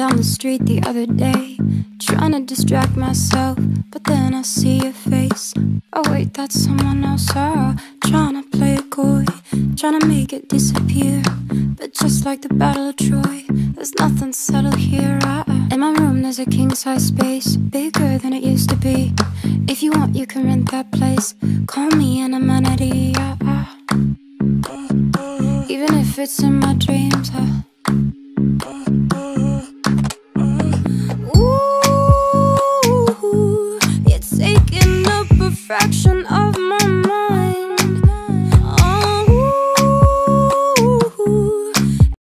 down the street the other day, trying to distract myself, but then I see your face. Oh, wait, that's someone else. Oh, trying to play it coy, trying to make it disappear. But just like the Battle of Troy, there's nothing subtle here. Uh, in my room, there's a king size space, bigger than it used to be. If you want, you can rent that place. Call me an amenity. Uh, even if it's in my dreams. fraction of